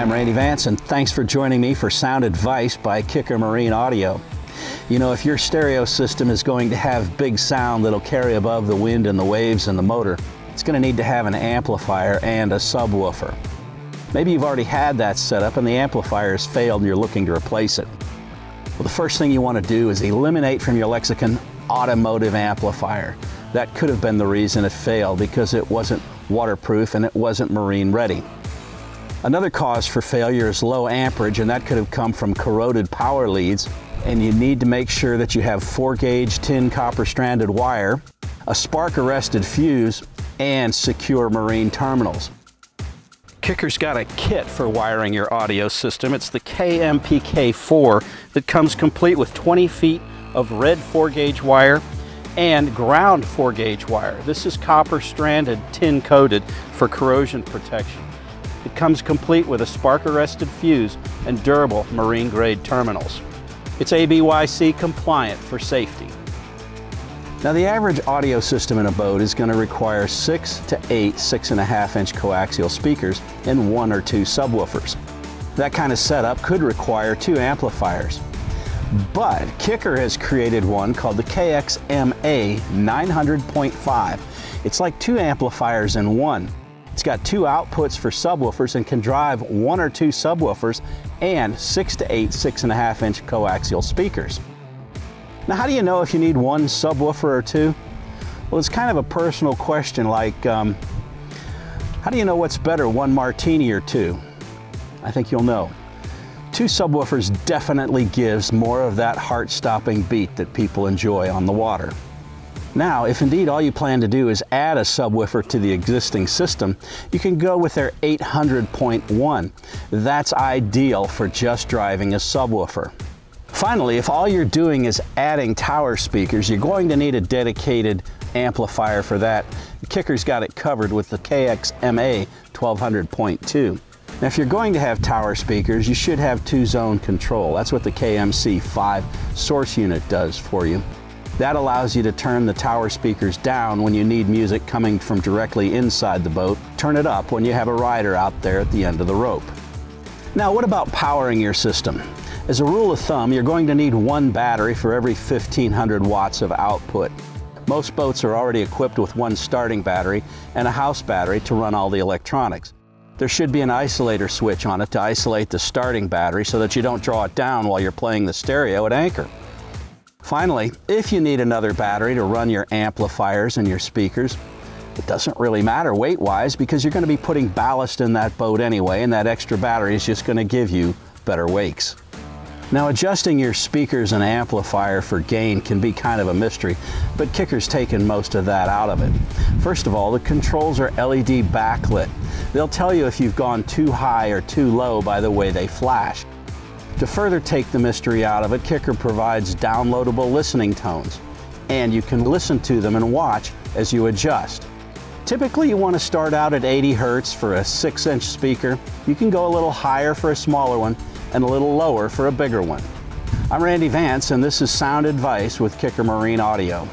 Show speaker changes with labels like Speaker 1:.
Speaker 1: I'm Randy Vance, and thanks for joining me for Sound Advice by Kicker Marine Audio. You know, if your stereo system is going to have big sound that'll carry above the wind and the waves and the motor, it's going to need to have an amplifier and a subwoofer. Maybe you've already had that set up and the amplifier has failed and you're looking to replace it. Well, the first thing you want to do is eliminate from your lexicon automotive amplifier. That could have been the reason it failed because it wasn't waterproof and it wasn't marine ready. Another cause for failure is low amperage and that could have come from corroded power leads and you need to make sure that you have 4 gauge tin copper stranded wire, a spark arrested fuse, and secure marine terminals. Kicker's got a kit for wiring your audio system. It's the KMPK4 that comes complete with 20 feet of red 4 gauge wire and ground 4 gauge wire. This is copper stranded tin coated for corrosion protection. It comes complete with a spark arrested fuse and durable marine grade terminals. It's ABYC compliant for safety. Now the average audio system in a boat is going to require six to eight six and a half inch coaxial speakers and one or two subwoofers. That kind of setup could require two amplifiers. But Kicker has created one called the KXMA 900.5. It's like two amplifiers in one. It's got two outputs for subwoofers and can drive one or two subwoofers and six to eight six and a half inch coaxial speakers. Now how do you know if you need one subwoofer or two? Well, it's kind of a personal question like, um, how do you know what's better, one martini or two? I think you'll know. Two subwoofers definitely gives more of that heart-stopping beat that people enjoy on the water. Now, if indeed all you plan to do is add a subwoofer to the existing system, you can go with their 800.1. That's ideal for just driving a subwoofer. Finally, if all you're doing is adding tower speakers, you're going to need a dedicated amplifier for that. The Kicker's got it covered with the KXMA 1200.2. Now if you're going to have tower speakers, you should have two-zone control. That's what the KMC5 source unit does for you. That allows you to turn the tower speakers down when you need music coming from directly inside the boat, turn it up when you have a rider out there at the end of the rope. Now what about powering your system? As a rule of thumb, you're going to need one battery for every 1500 watts of output. Most boats are already equipped with one starting battery and a house battery to run all the electronics. There should be an isolator switch on it to isolate the starting battery so that you don't draw it down while you're playing the stereo at anchor. Finally, if you need another battery to run your amplifiers and your speakers, it doesn't really matter weight-wise because you're going to be putting ballast in that boat anyway and that extra battery is just going to give you better wakes. Now adjusting your speakers and amplifier for gain can be kind of a mystery, but Kicker's taken most of that out of it. First of all, the controls are LED backlit. They'll tell you if you've gone too high or too low by the way they flash. To further take the mystery out of it, Kicker provides downloadable listening tones, and you can listen to them and watch as you adjust. Typically you want to start out at 80 Hertz for a 6-inch speaker. You can go a little higher for a smaller one and a little lower for a bigger one. I'm Randy Vance and this is Sound Advice with Kicker Marine Audio.